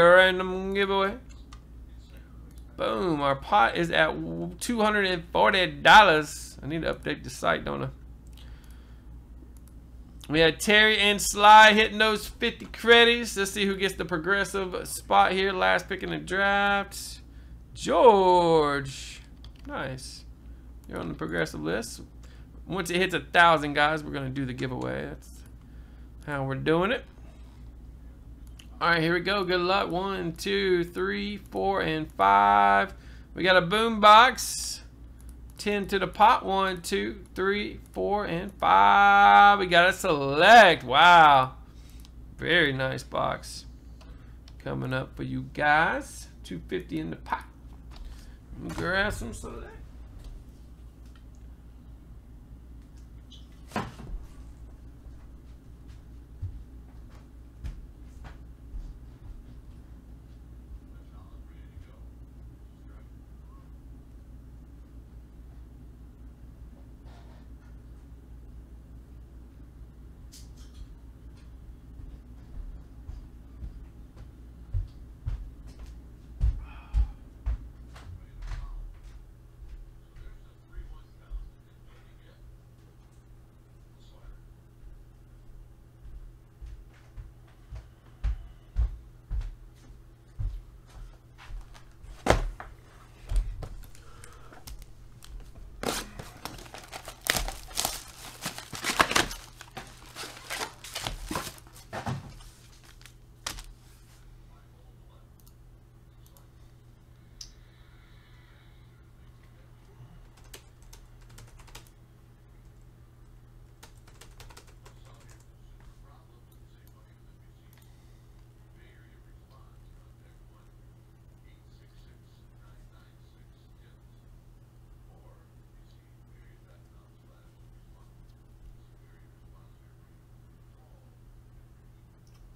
random giveaway. Boom, our pot is at $240. I need to update the site, don't I? We had Terry and Sly hitting those 50 credits. Let's see who gets the progressive spot here. Last pick in the draft. George. Nice. You're on the progressive list. Once it hits a thousand, guys, we're going to do the giveaway. That's how we're doing it. All right, here we go. Good luck. One, two, three, four, and five. We got a boom box. 10 to the pot. One, two, three, four, and five. We got a select. Wow. Very nice box. Coming up for you guys. 250 in the pot. Grab some select.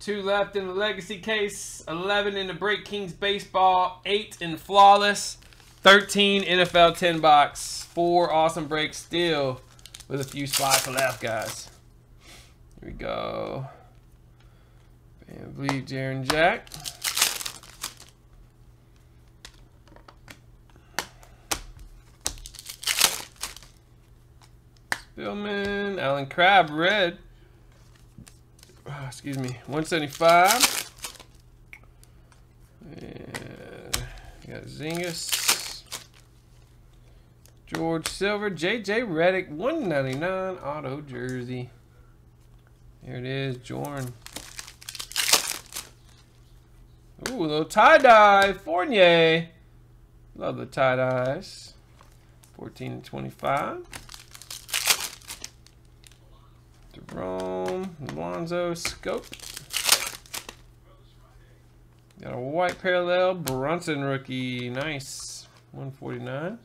Two left in the legacy case. 11 in the Break Kings baseball. 8 in flawless. 13 NFL 10 box. Four awesome breaks still with a few spots left, guys. Here we go. VanVleet, Jarren Jack. Spellman, Allen Crabbe, red Ah, excuse me, 175. And you got Zingas. George Silver, JJ Redick, 199 auto jersey. Here it is, Jorn. Ooh, a little tie-dye, Fournier. Love the tie-dyes. 14 and 25. Jerome, Alonzo, Scope. Got a white parallel, Brunson rookie. Nice. 149.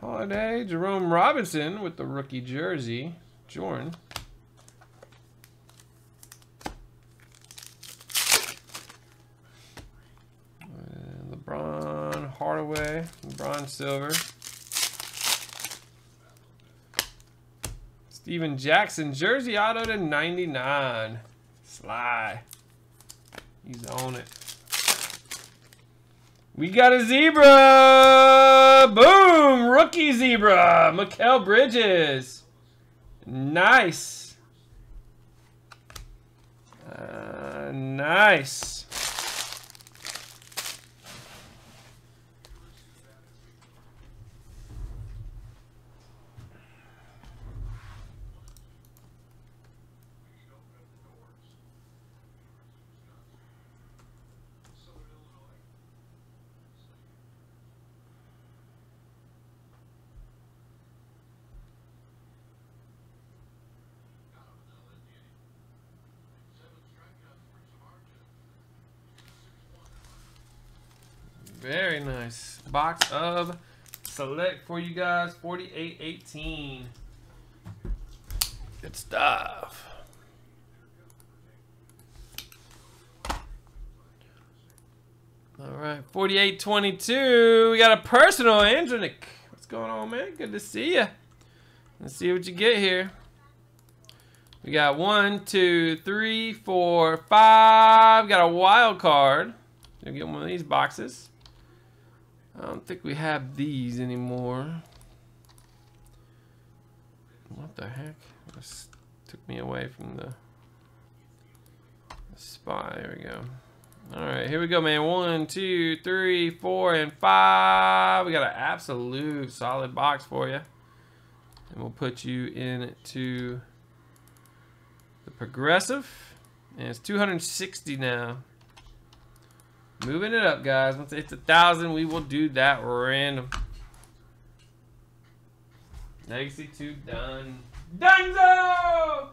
Holiday, Jerome Robinson with the rookie jersey. Jordan. LeBron Hardaway, bronze silver. Steven Jackson, jersey auto to 99. Sly. He's on it. We got a zebra! Boom! Rookie zebra! Mikal Bridges. Nice. Uh, nice. Very nice. Box of select for you guys. 4818. Good stuff. All right, 4822. We got a personal, Andronic. What's going on, man? Good to see you. Let's see what you get here. We got one, two, three, four, five. Got a wild card. Gonna get one of these boxes. I don't think we have these anymore. What the heck? This took me away from the, the spot. There we go. All right, here we go, man. One, two, three, four, and five. We got an absolute solid box for you. And we'll put you into the progressive. And it's 260 now. Moving it up, guys. Once it's a thousand, we will do that random. Legacy 2 done. Dunzo!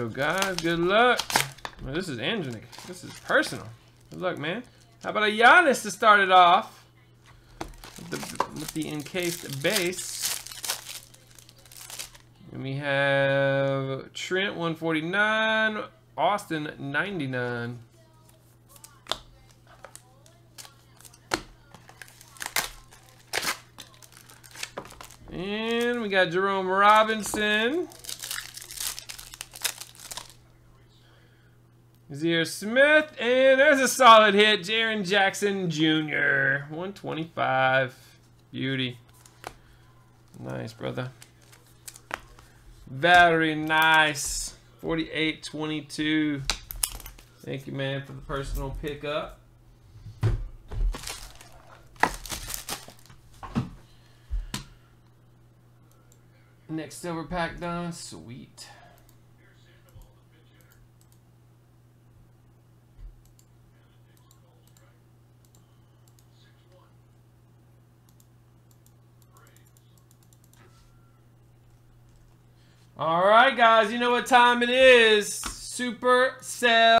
Go, guys. Good luck. This is Angelic. This is personal. Good luck, man. How about a Giannis to start it off? With the, with the encased base. And we have Trent 149, Austin 99. And we got Jerome Robinson. Zhaire Smith, and there's a solid hit. Jaren Jackson Jr. 125. Beauty. Nice, brother. Very nice. 48-22. Thank you, man, for the personal pickup. Next silver pack done. Sweet. All right, guys, you know what time it is. Super Sell.